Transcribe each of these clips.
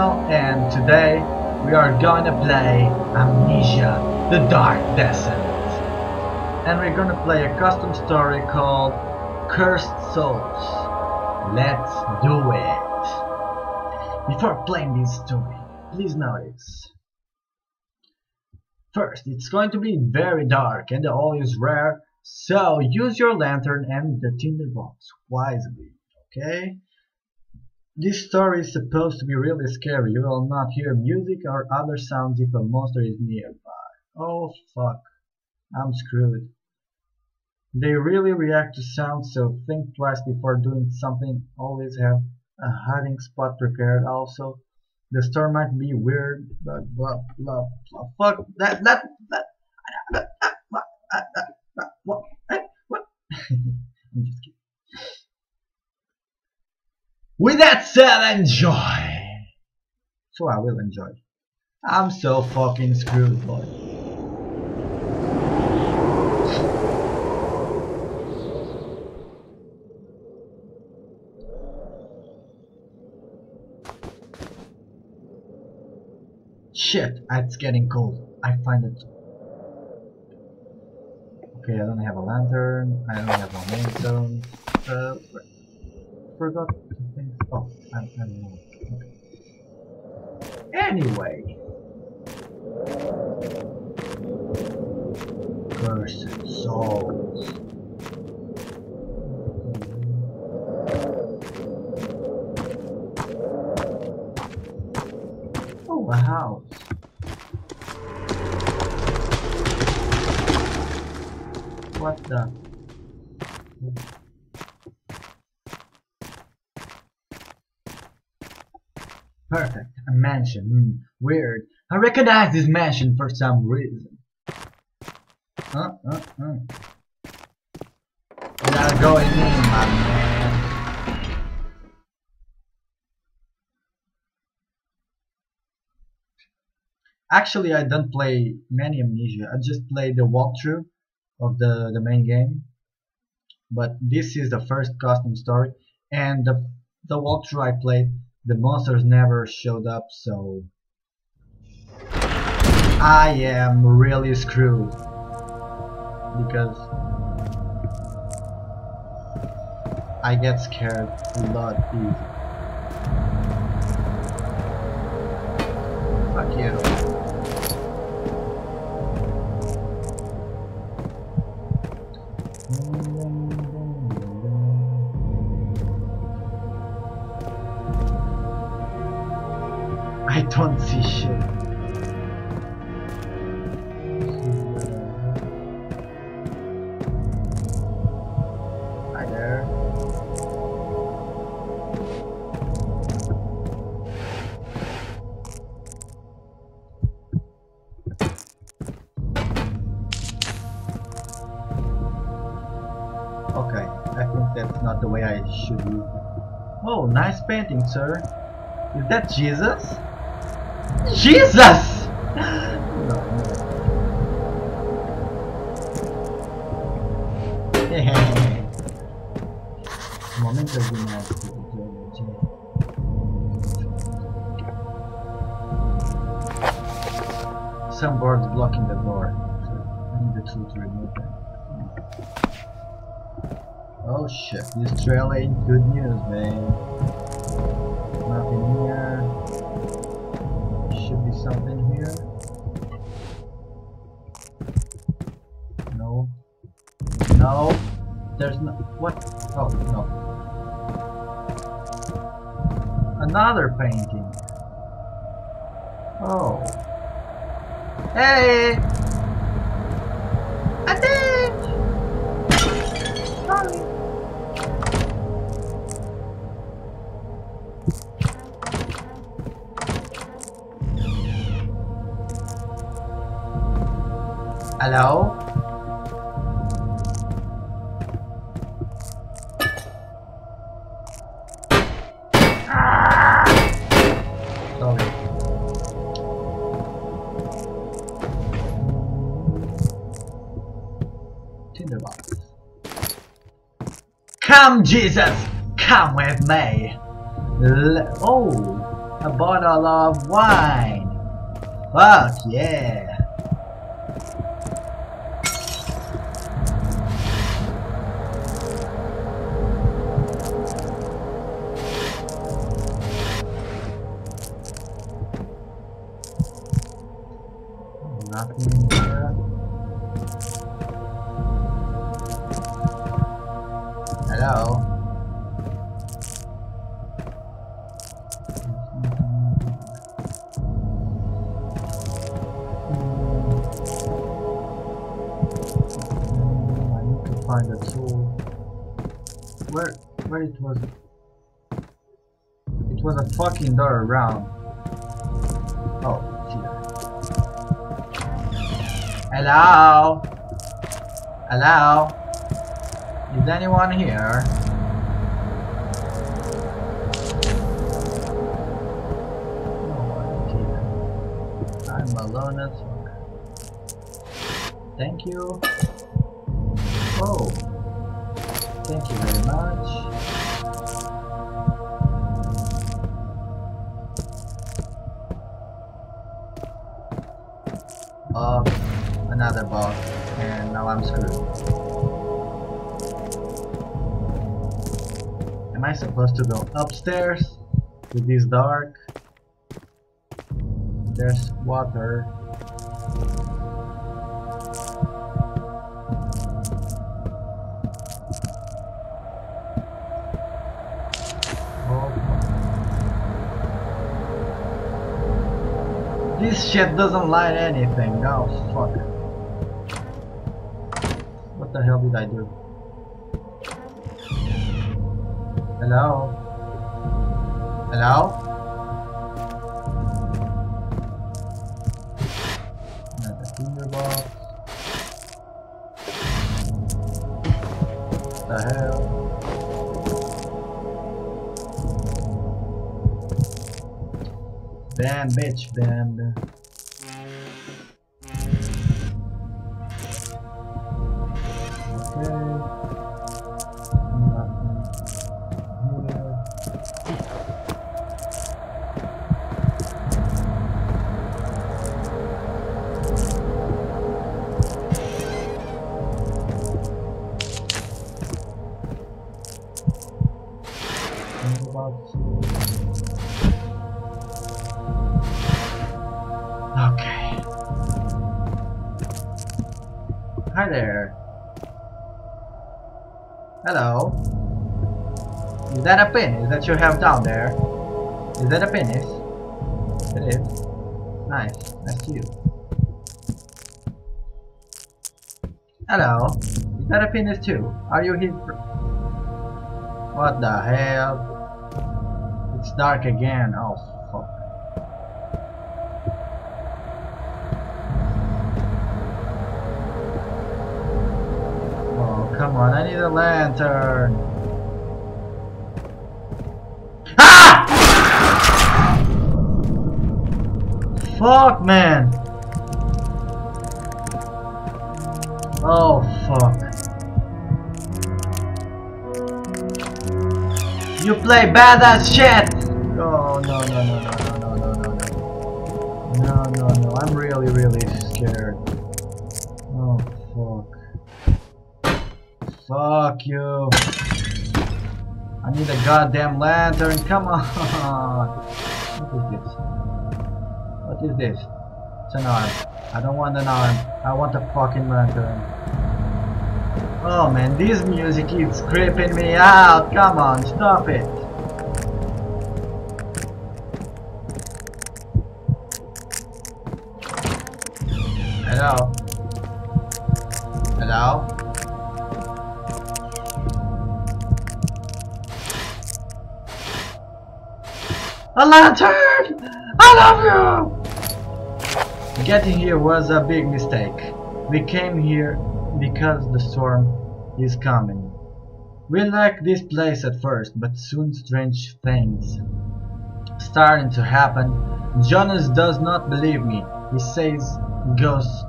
Oh, and today we are going to play Amnesia The Dark Descent. And we're going to play a custom story called Cursed Souls. Let's do it. Before playing this story please notice first it's going to be very dark and the oil is rare so use your lantern and the tinderbox wisely okay this story is supposed to be really scary. You will not hear music or other sounds if a monster is nearby. Oh fuck. I'm screwed. They really react to sound, so think twice before doing something. Always have a hiding spot prepared also. The store might be weird, but blah blah blah. Fuck that that that. What? What? What? I'm just kidding. With that said, enjoy! So I will enjoy. I'm so fucking screwed, boy. Shit, it's getting cold. I find it. Okay, I don't have a lantern. I don't have a main. Uh, forgot things. Oh, I, I don't. Okay. Anyway. Cursed souls. Oh, a house. What the? Perfect. A mansion. Mm, weird. I recognize this mansion for some reason. Huh? Huh? Huh? We gotta go in, my man. Actually, I don't play many Amnesia. I just play the walkthrough of the, the main game. But this is the first custom story. And the, the walkthrough I played the monsters never showed up, so I am really screwed because I get scared a lot easy. Fuck you. Shit. Hi there. Okay, I think that's not the way I should it. Oh, nice painting, sir. Is that Jesus? Jesus! Some boards blocking the door. I need the tool to remove them. Oh shit, this trail ain't good news, man. Nothing here What? Oh, no. Another painting. Oh. Hey! Sorry. Hello? Come, Jesus! Come with me! L oh, a bottle of wine! Fuck yeah! Nothing $15. Oh, shit. Hello? Hello? Is anyone here? Oh, I'm alone as Thank you. Oh. Thank you very much. I'm screwed. Am I supposed to go upstairs? It is dark. There's water. Oh. This shit doesn't light anything. Oh fuck. What the hell did I do? Hello? Hello? Tinderbox. The hell? Bam, bitch, bam. bam. That a penis that you have down there? Is that a penis? It is. Nice. Nice to you. Hello. Is that a penis too? Are you his What the hell? It's dark again. Oh fuck. Oh come on, I need a lantern. Fuck man. Oh fuck. You play badass shit! Oh no no no no no no no no no no no no I'm really really scared. Oh fuck. Fuck you. I need a goddamn lantern, come on! What is this? What is this? It's an arm. I don't want an arm. I want a fucking lantern. Oh man, this music keeps creeping me out. Come on, stop it. Hello? Hello? A lantern! I love you! Getting here was a big mistake. We came here because the storm is coming. We liked this place at first, but soon strange things starting to happen. Jonas does not believe me. He says ghosts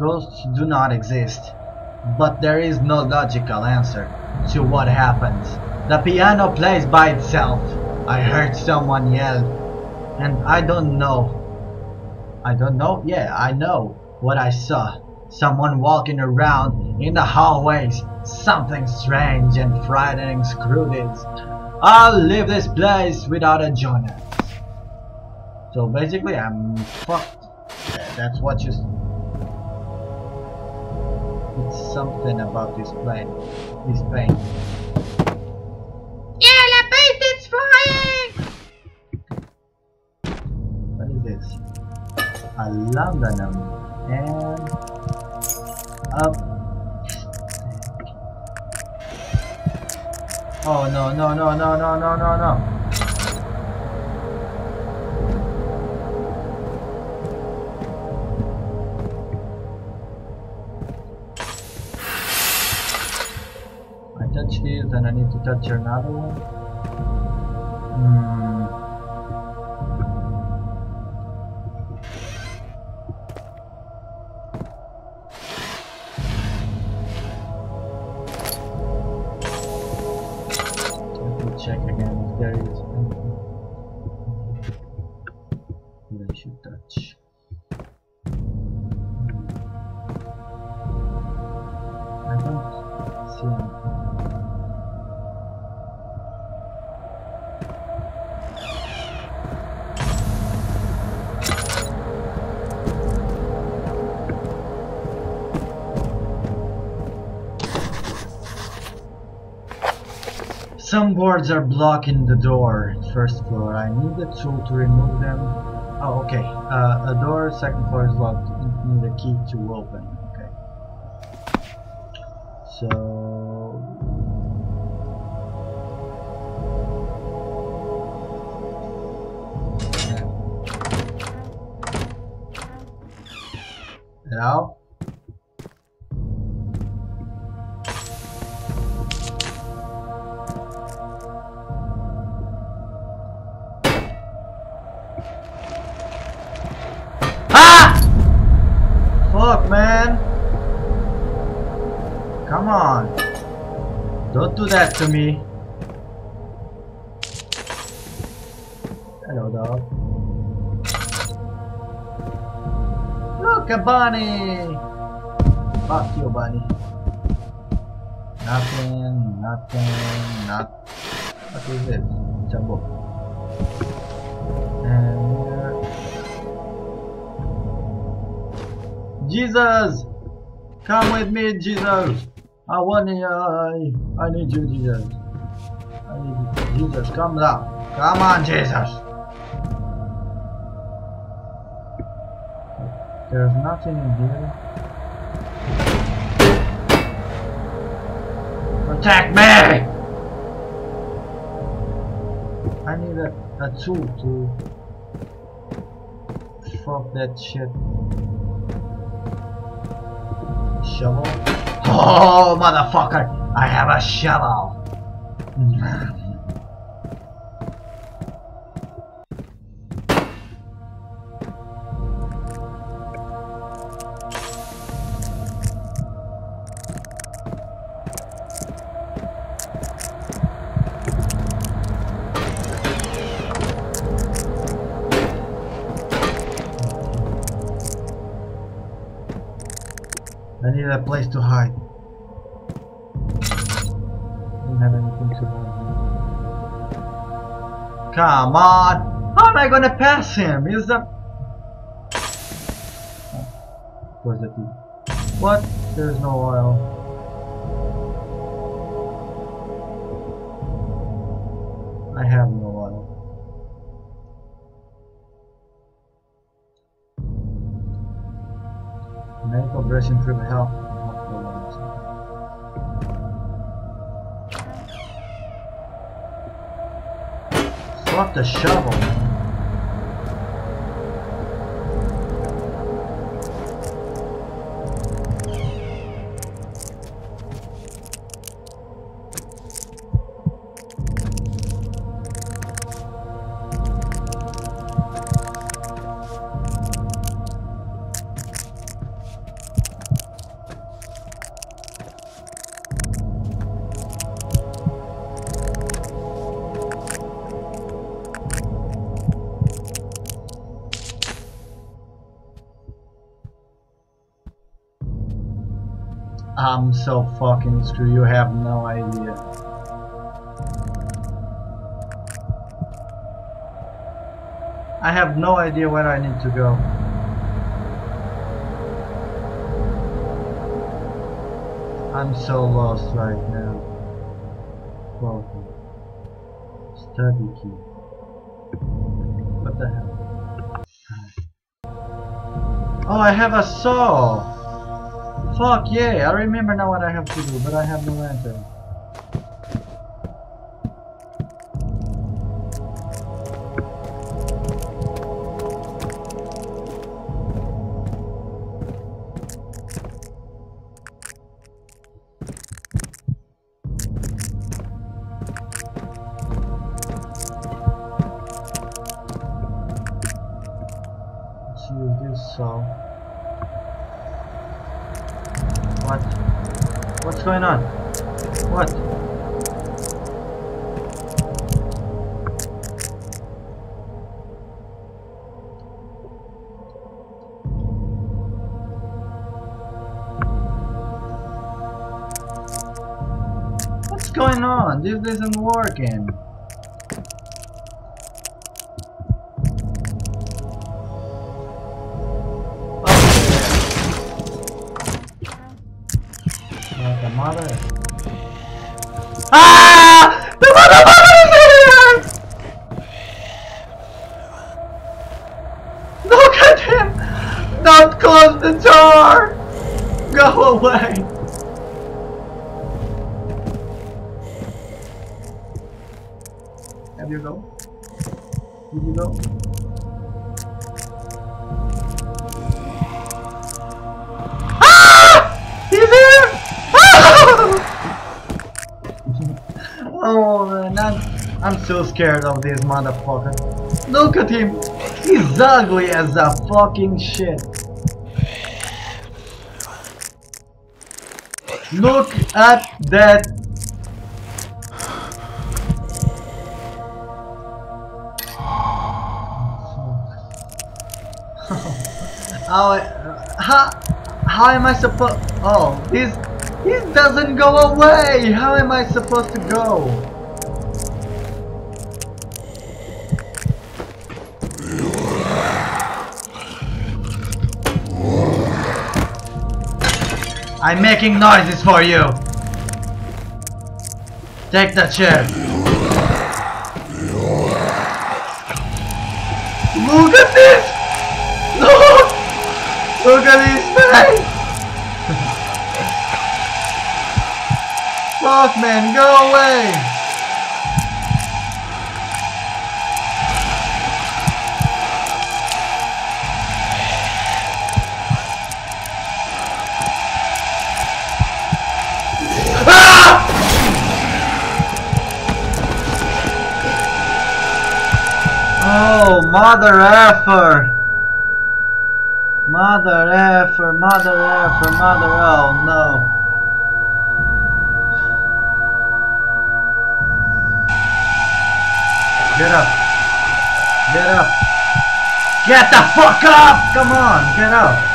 ghosts do not exist. but there is no logical answer to what happens. The piano plays by itself. I heard someone yell, and I don't know. I don't know? Yeah, I know what I saw. Someone walking around in the hallways. Something strange and frightening. Screw this. I'll leave this place without a Jonas. So basically, I'm fucked. Yeah, that's what you. It's something about this plane. This plane. A Laudanum and up. Oh no no no no no no no no! I touch this and I need to touch another one. Hmm. Some boards are blocking the door, first floor. I need a tool to remove them. Oh, okay. Uh, a door, second floor is locked. Need a key to open. Okay. So. Hello? Don't do that to me. Hello, dog. Look, a bunny. Fuck you, bunny. Nothing, nothing, not. What is it? It's. And. Uh, Jesus! Come with me, Jesus! I want you. I, need you, Jesus. I need you. Jesus, come down. Come on, Jesus! There's nothing in here. Protect me! I need a, a tool to fuck that shit. Shovel? Oh, motherfucker! I have a shovel! Place to hide. Don't have anything to hide. Come on! How am I gonna pass him? Is the Where's the key? What? There's no oil. I have no oil. Medical brushing through the health. Fuck the shovel. So fucking screwed. You have no idea. I have no idea where I need to go. I'm so lost right now. Welcome. Study key. What the hell? Oh, I have a saw! Fuck yeah, I remember now what I have to do, but I have no lantern. What? What's going on? What? What's going on? This isn't working. Close the door! Go away! Have you go? Did you go? Ah! He's here! Ah! oh man, I'm, I'm so scared of this motherfucker. Look at him! He's ugly as a fucking shit. Look at that. how, how, how am I supposed? Oh, this, this doesn't go away. How am I supposed to go? I'm making noises for you. Take the chair. Look at this! Look! Look at his face! Fuck man, go away! Mother effer! Mother effer, mother effer, mother, oh no. Get up. Get up. Get the fuck up! Come on, get up.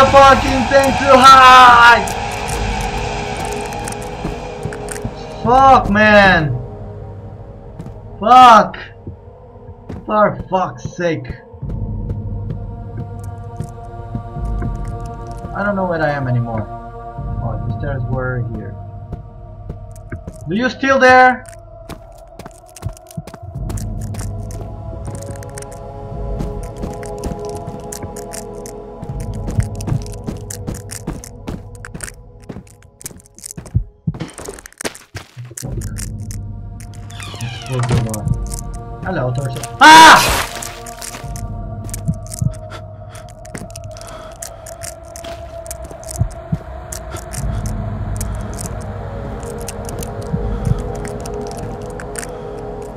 A fucking thing to hide! Fuck, man! Fuck! For fuck's sake. I don't know where I am anymore. Oh, the stairs were here. Are you still there? Close the. Hello, torso. Ah!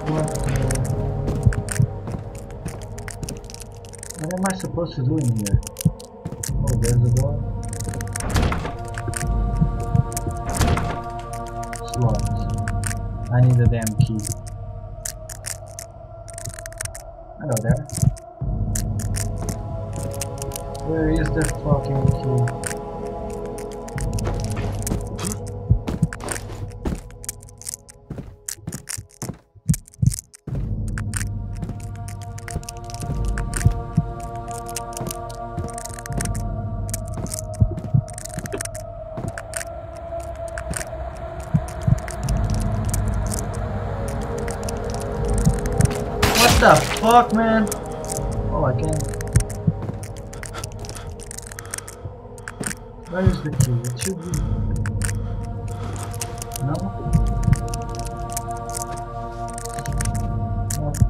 What What am I supposed to do in fuck, man? Oh, I can. Where is the key? It should be. No?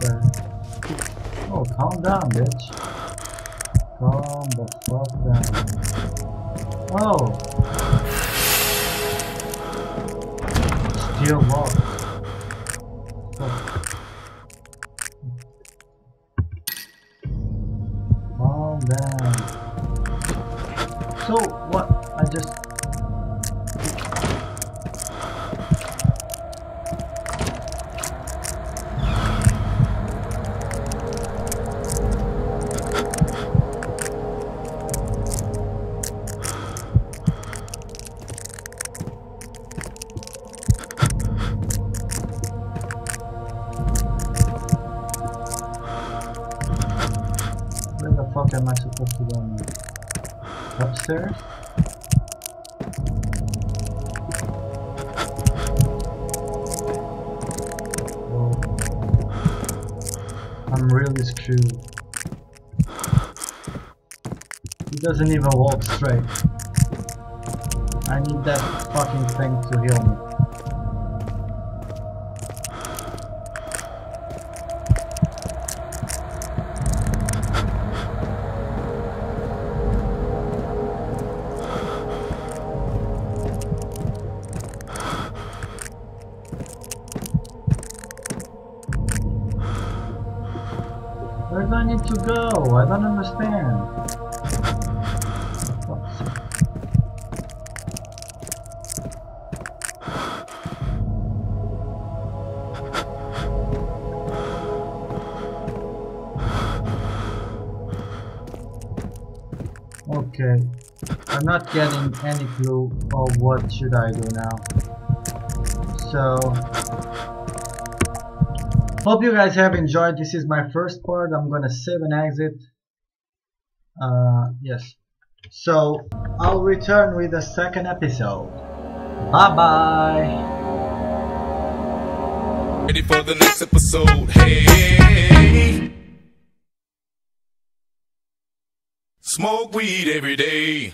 The? Oh, calm down, bitch. Calm the fuck down. Oh! Still locked. I'm really screwed. He doesn't even walk straight. I need that fucking thing to heal me. Go? I don't understand. Okay, I'm not getting any clue of what should I do now. So, Hope you guys have enjoyed. This is my first part. I'm gonna save and exit. Uh, yes. So I'll return with the second episode. Bye bye. Ready for the next episode. Hey. Smoke weed every day.